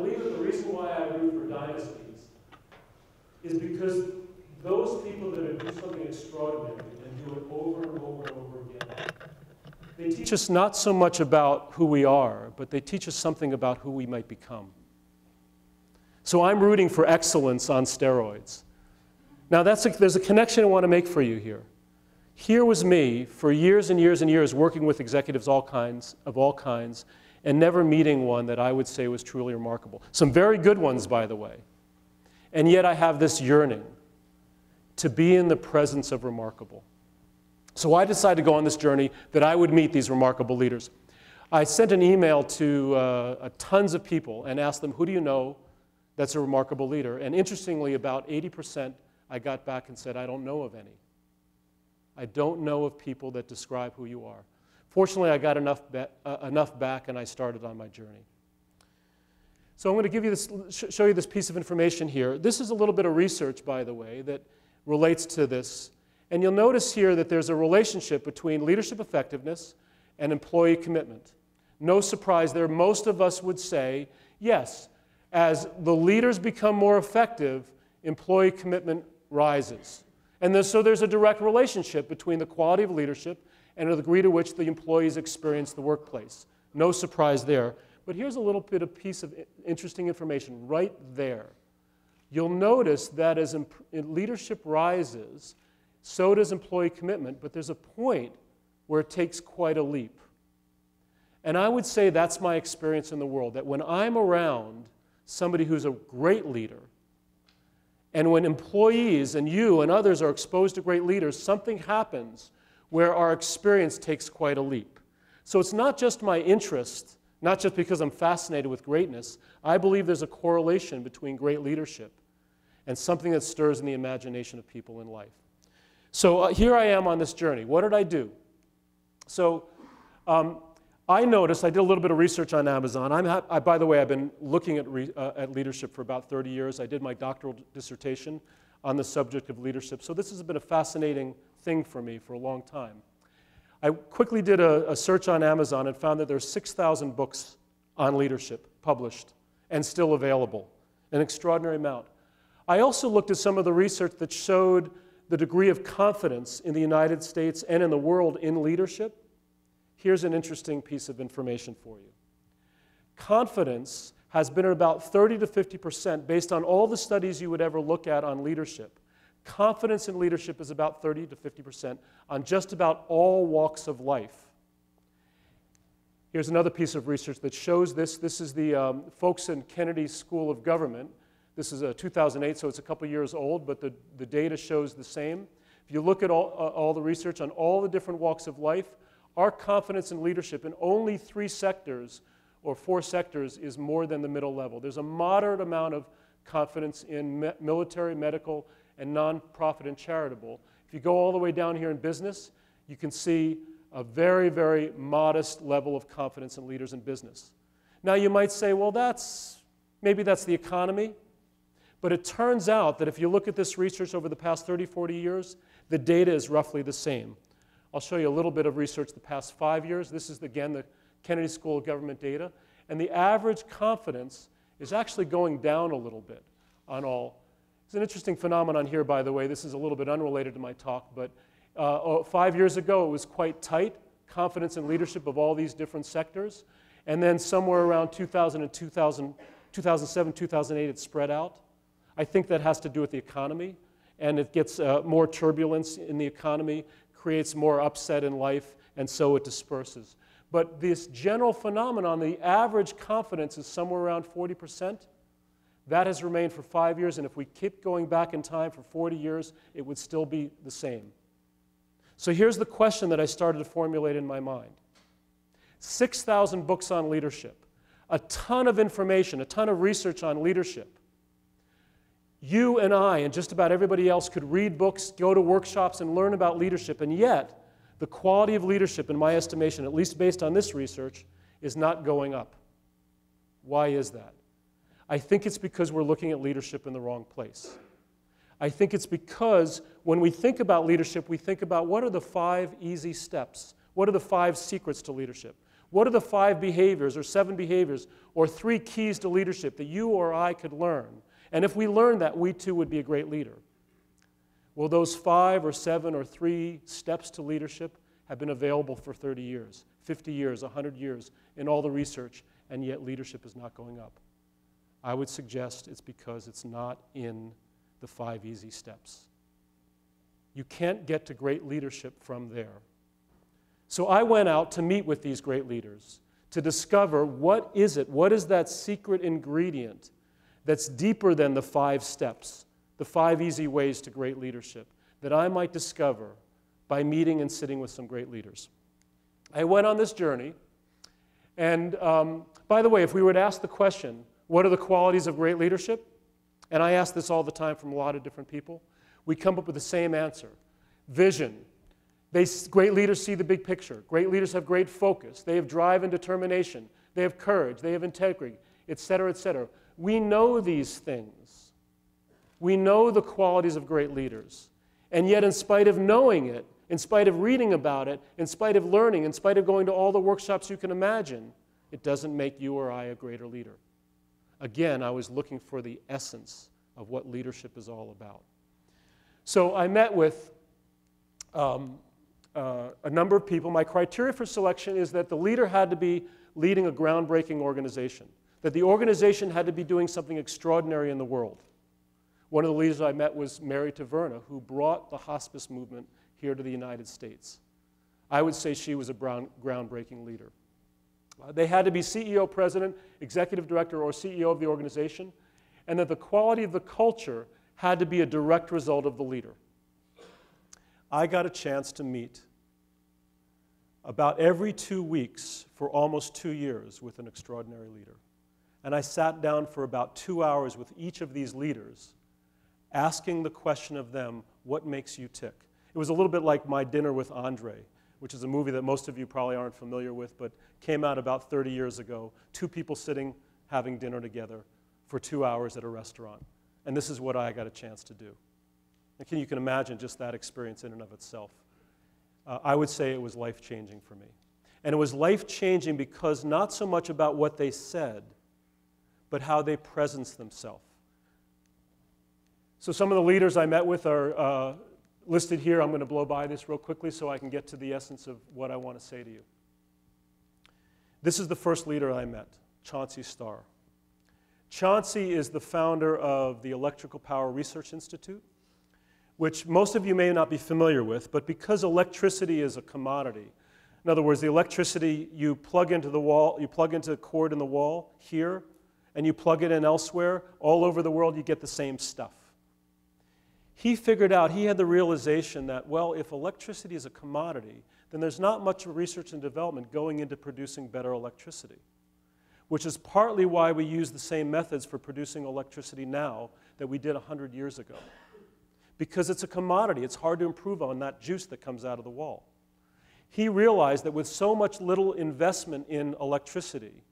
believe that the reason why I root for dynasties is because those people that do something extraordinary and do it over and over and over again, they teach us not so much about who we are, but they teach us something about who we might become. So I'm rooting for excellence on steroids. Now, that's a, there's a connection I want to make for you here. Here was me for years and years and years working with executives all kinds, of all kinds and never meeting one that I would say was truly remarkable. Some very good ones, by the way. And yet I have this yearning to be in the presence of remarkable. So I decided to go on this journey that I would meet these remarkable leaders. I sent an email to uh, tons of people and asked them, Who do you know that's a remarkable leader? And interestingly, about 80% I got back and said, I don't know of any. I don't know of people that describe who you are. Fortunately, I got enough, uh, enough back and I started on my journey. So I'm going to give you this, sh show you this piece of information here. This is a little bit of research, by the way, that relates to this. And you'll notice here that there's a relationship between leadership effectiveness and employee commitment. No surprise there. Most of us would say, yes, as the leaders become more effective, employee commitment rises. And so there's a direct relationship between the quality of leadership and the degree to which the employees experience the workplace. No surprise there. But here's a little bit of piece of interesting information right there. You'll notice that as leadership rises, so does employee commitment, but there's a point where it takes quite a leap. And I would say that's my experience in the world that when I'm around somebody who's a great leader, and when employees and you and others are exposed to great leaders, something happens where our experience takes quite a leap. So it's not just my interest, not just because I'm fascinated with greatness. I believe there's a correlation between great leadership and something that stirs in the imagination of people in life. So uh, here I am on this journey. What did I do? So um, I noticed, I did a little bit of research on Amazon. I'm I, by the way, I've been looking at, re, uh, at leadership for about 30 years. I did my doctoral dissertation on the subject of leadership. So this has been a fascinating thing for me for a long time. I quickly did a, a search on Amazon and found that there's 6,000 books on leadership published and still available, an extraordinary amount. I also looked at some of the research that showed the degree of confidence in the United States and in the world in leadership. Here's an interesting piece of information for you. Confidence has been at about 30 to 50% based on all the studies you would ever look at on leadership. Confidence in leadership is about 30 to 50% on just about all walks of life. Here's another piece of research that shows this. This is the um, folks in Kennedy School of Government. This is a 2008, so it's a couple years old, but the, the data shows the same. If you look at all, uh, all the research on all the different walks of life, our confidence in leadership in only three sectors or four sectors is more than the middle level. There's a moderate amount of confidence in me military, medical, and nonprofit and charitable. If you go all the way down here in business, you can see a very, very modest level of confidence in leaders in business. Now you might say, well, that's maybe that's the economy. But it turns out that if you look at this research over the past 30, 40 years, the data is roughly the same. I'll show you a little bit of research the past five years. This is, again, the Kennedy School of Government data. And the average confidence is actually going down a little bit on all. It's an interesting phenomenon here, by the way. This is a little bit unrelated to my talk, but uh, oh, five years ago it was quite tight, confidence and leadership of all these different sectors. And then somewhere around 2000 and 2000, 2007, 2008, it spread out. I think that has to do with the economy, and it gets uh, more turbulence in the economy creates more upset in life, and so it disperses. But this general phenomenon, the average confidence is somewhere around 40%. That has remained for five years, and if we keep going back in time for 40 years, it would still be the same. So here's the question that I started to formulate in my mind 6,000 books on leadership, a ton of information, a ton of research on leadership. You and I, and just about everybody else, could read books, go to workshops, and learn about leadership, and yet, the quality of leadership, in my estimation, at least based on this research, is not going up. Why is that? I think it's because we're looking at leadership in the wrong place. I think it's because when we think about leadership, we think about what are the five easy steps? What are the five secrets to leadership? What are the five behaviors or seven behaviors or three keys to leadership that you or I could learn? And if we learned that, we too would be a great leader. Well, those five or seven or three steps to leadership have been available for 30 years, 50 years, 100 years in all the research, and yet leadership is not going up. I would suggest it's because it's not in the five easy steps. You can't get to great leadership from there. So I went out to meet with these great leaders to discover what is it? What is that secret ingredient that's deeper than the five steps, the five easy ways to great leadership that I might discover by meeting and sitting with some great leaders? I went on this journey. And um, by the way, if we were to ask the question, what are the qualities of great leadership? And I ask this all the time from a lot of different people. We come up with the same answer vision, they, great leaders see the big picture. Great leaders have great focus. They have drive and determination. They have courage. They have integrity, etc., etc. We know these things. We know the qualities of great leaders. And yet, in spite of knowing it, in spite of reading about it, in spite of learning, in spite of going to all the workshops you can imagine, it doesn't make you or I a greater leader. Again, I was looking for the essence of what leadership is all about. So I met with um, uh, a number of people. My criteria for selection is that the leader had to be leading a groundbreaking organization, that the organization had to be doing something extraordinary in the world. One of the leaders I met was Mary Taverna, who brought the hospice movement here to the United States. I would say she was a brown, groundbreaking leader. Uh, they had to be CEO, president, executive director, or CEO of the organization, and that the quality of the culture had to be a direct result of the leader. I got a chance to meet about every two weeks for almost two years with an extraordinary leader. And I sat down for about two hours with each of these leaders, asking the question of them, What makes you tick? It was a little bit like my dinner with Andre, which is a movie that most of you probably aren't familiar with, but came out about 30 years ago. Two people sitting having dinner together for two hours at a restaurant. And this is what I got a chance to do. And can, you can imagine just that experience in and of itself. Uh, I would say it was life changing for me. And it was life changing because not so much about what they said, but how they presence themselves. So, some of the leaders I met with are uh, listed here. I'm going to blow by this real quickly so I can get to the essence of what I want to say to you. This is the first leader I met, Chauncey Starr. Chauncey is the founder of the Electrical Power Research Institute which most of you may not be familiar with, but because electricity is a commodity, in other words, the electricity you plug into the wall, you plug into a cord in the wall here, and you plug it in elsewhere, all over the world, you get the same stuff. He figured out, he had the realization that, well, if electricity is a commodity, then there's not much research and development going into producing better electricity, which is partly why we use the same methods for producing electricity now that we did 100 years ago because it's a commodity. It's hard to improve on that juice that comes out of the wall. He realized that with so much little investment in electricity,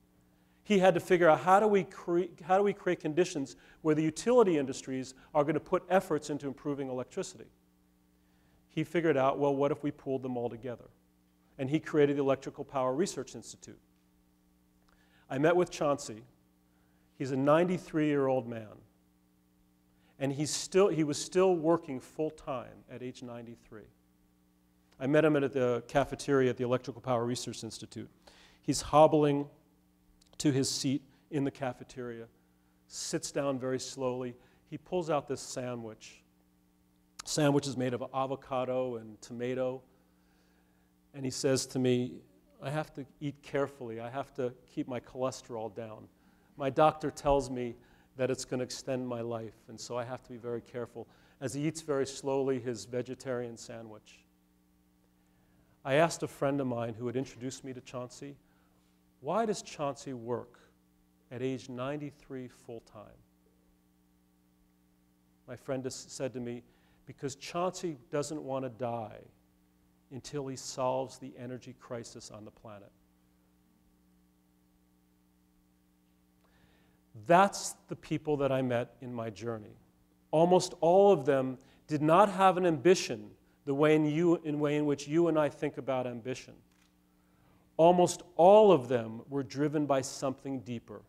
he had to figure out how do we, cre- how do we create conditions where the utility industries are going to put efforts into improving electricity. He figured out, well, what if we pooled them all together? And he created the Electrical Power Research Institute. I met with Chauncey. He's a 93 year old man and he's still, he was still working full time at age 93. I met him at the cafeteria at the Electrical Power Research Institute. He's hobbling to his seat in the cafeteria, sits down very slowly. He pulls out this sandwich. Sandwich is made of avocado and tomato. And he says to me, I have to eat carefully. I have to keep my cholesterol down. My doctor tells me that it's going to extend my life. And so I have to be very careful. As he eats very slowly his vegetarian sandwich, I asked a friend of mine who had introduced me to Chauncey, why does Chauncey work at age 93 full time? My friend said to me, because Chauncey doesn't want to die until he solves the energy crisis on the planet. That's the people that I met in my journey. Almost all of them did not have an ambition the way in, you, in way in which you and I think about ambition. Almost all of them were driven by something deeper.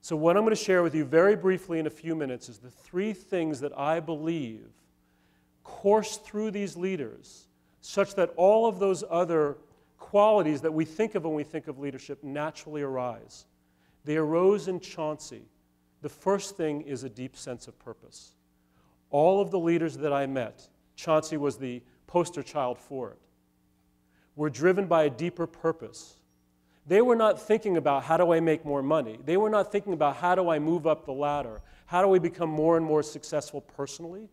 So, what I'm going to share with you very briefly in a few minutes is the three things that I believe course through these leaders such that all of those other qualities that we think of when we think of leadership naturally arise. They arose in Chauncey. The first thing is a deep sense of purpose. All of the leaders that I met, Chauncey was the poster child for it, were driven by a deeper purpose. They were not thinking about how do I make more money. They were not thinking about how do I move up the ladder. How do we become more and more successful personally?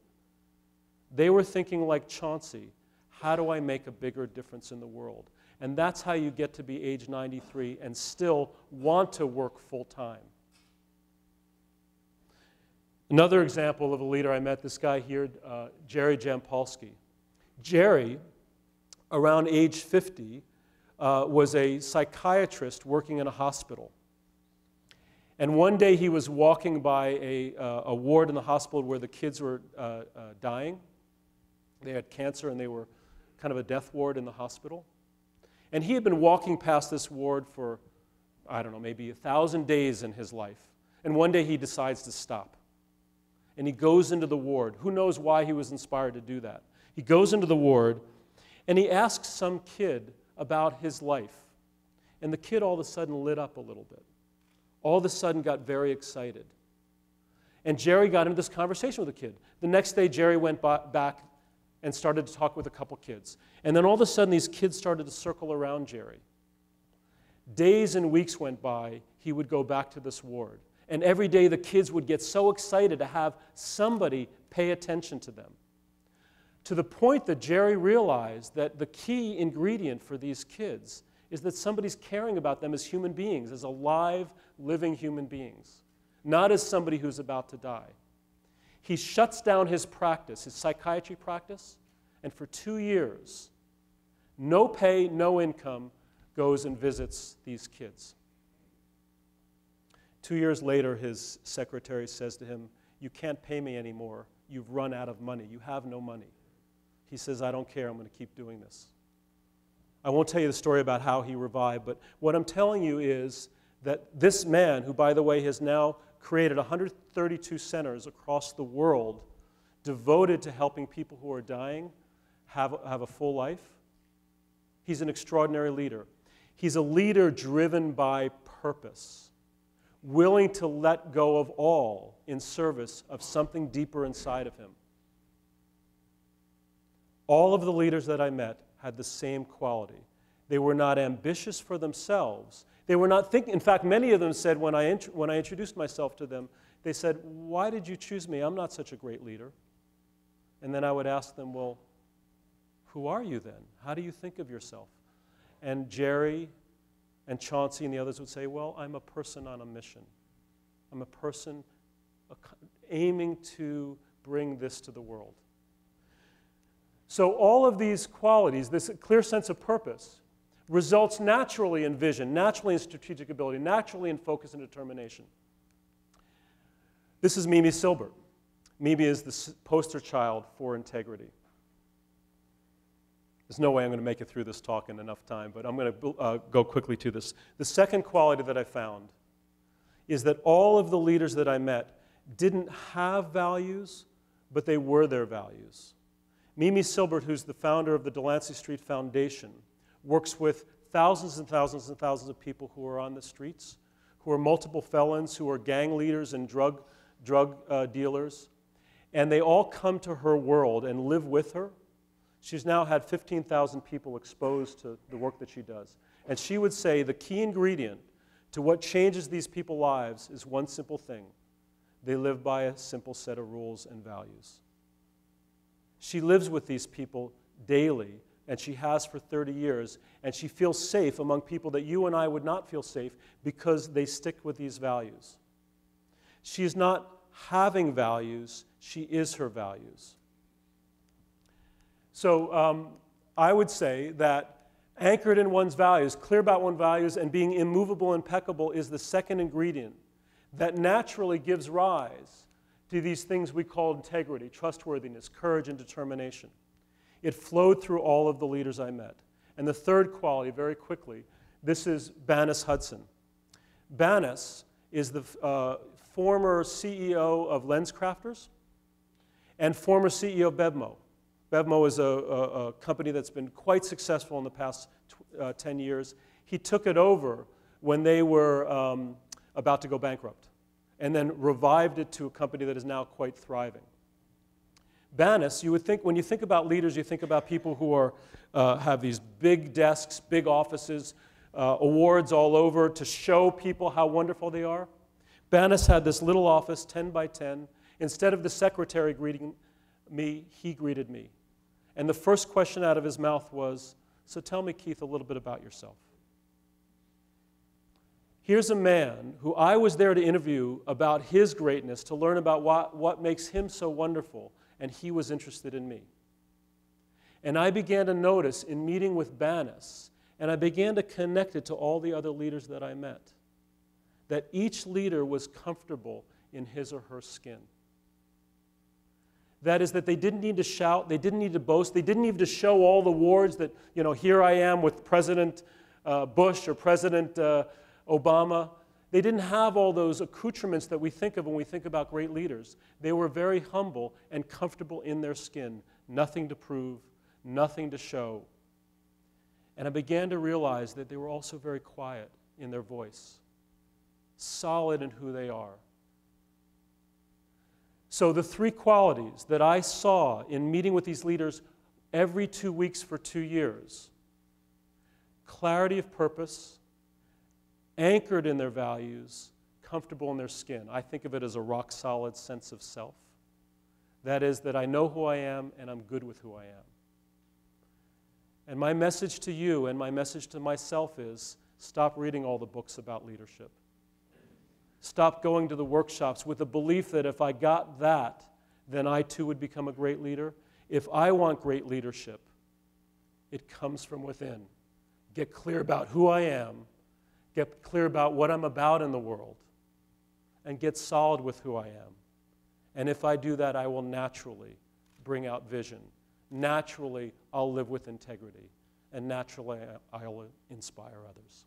They were thinking like Chauncey how do I make a bigger difference in the world? And that's how you get to be age 93 and still want to work full time. Another example of a leader I met, this guy here, uh, Jerry Jampolsky. Jerry, around age 50, uh, was a psychiatrist working in a hospital. And one day he was walking by a, uh, a ward in the hospital where the kids were uh, uh, dying. They had cancer and they were kind of a death ward in the hospital. And he had been walking past this ward for, I don't know, maybe a thousand days in his life. And one day he decides to stop and he goes into the ward. Who knows why he was inspired to do that? He goes into the ward and he asks some kid about his life. And the kid all of a sudden lit up a little bit. All of a sudden got very excited. And Jerry got into this conversation with the kid. The next day, Jerry went back and started to talk with a couple kids. And then all of a sudden, these kids started to circle around Jerry. Days and weeks went by, he would go back to this ward. And every day the kids would get so excited to have somebody pay attention to them. To the point that Jerry realized that the key ingredient for these kids is that somebody's caring about them as human beings, as alive, living human beings, not as somebody who's about to die. He shuts down his practice, his psychiatry practice, and for two years, no pay, no income, goes and visits these kids. Two years later, his secretary says to him, You can't pay me anymore. You've run out of money. You have no money. He says, I don't care. I'm going to keep doing this. I won't tell you the story about how he revived, but what I'm telling you is that this man, who, by the way, has now created 132 centers across the world devoted to helping people who are dying have, have a full life, he's an extraordinary leader. He's a leader driven by purpose willing to let go of all in service of something deeper inside of him. All of the leaders that I met had the same quality. They were not ambitious for themselves. They were not thinking, in fact, many of them said when I, when I introduced myself to them, they said, Why did you choose me? I'm not such a great leader. And then I would ask them, Well, who are you then? How do you think of yourself? And Jerry and Chauncey and the others would say, Well, I'm a person on a mission. I'm a person aiming to bring this to the world. So, all of these qualities, this clear sense of purpose, results naturally in vision, naturally in strategic ability, naturally in focus and determination. This is Mimi Silbert. Mimi is the poster child for integrity. There's no way I'm going to make it through this talk in enough time, but I'm going to uh, go quickly to this. The second quality that I found is that all of the leaders that I met didn't have values, but they were their values. Mimi Silbert, who's the founder of the Delancey Street Foundation, works with thousands and thousands and thousands of people who are on the streets, who are multiple felons, who are gang leaders and drug, drug uh, dealers. And they all come to her world and live with her She's now had 15,000 people exposed to the work that she does. And she would say the key ingredient to what changes these people's lives is one simple thing they live by a simple set of rules and values. She lives with these people daily, and she has for 30 years, and she feels safe among people that you and I would not feel safe because they stick with these values. She is not having values, she is her values. So um, I would say that anchored in one's values, clear about one's values, and being immovable, and impeccable is the second ingredient that naturally gives rise to these things we call integrity, trustworthiness, courage, and determination. It flowed through all of the leaders I met. And the third quality, very quickly, this is Bannis Hudson. Bannis is the uh, former CEO of LensCrafters and former CEO of Bevmo. Bevmo is a, a, a company that's been quite successful in the past uh, 10 years. He took it over when they were um, about to go bankrupt and then revived it to a company that is now quite thriving. Bannis, you would think, when you think about leaders, you think about people who are, uh, have these big desks, big offices, uh, awards all over to show people how wonderful they are. Bannis had this little office, 10 by 10. Instead of the secretary greeting me, he greeted me. And the first question out of his mouth was, So tell me, Keith, a little bit about yourself. Here's a man who I was there to interview about his greatness, to learn about what, what makes him so wonderful, and he was interested in me. And I began to notice in meeting with Bannis, and I began to connect it to all the other leaders that I met, that each leader was comfortable in his or her skin. That is, that they didn't need to shout, they didn't need to boast, they didn't need to show all the awards that, you know, here I am with President uh, Bush or President uh, Obama. They didn't have all those accoutrements that we think of when we think about great leaders. They were very humble and comfortable in their skin, nothing to prove, nothing to show. And I began to realize that they were also very quiet in their voice, solid in who they are. So, the three qualities that I saw in meeting with these leaders every two weeks for two years clarity of purpose, anchored in their values, comfortable in their skin. I think of it as a rock solid sense of self. That is, that I know who I am and I'm good with who I am. And my message to you and my message to myself is stop reading all the books about leadership. Stop going to the workshops with the belief that if I got that, then I too would become a great leader. If I want great leadership, it comes from within. Get clear about who I am get clear about what I'm about in the world, and get solid with who I am. And if I do that, I will naturally bring out vision. Naturally, I'll live with integrity. And naturally, I'll inspire others.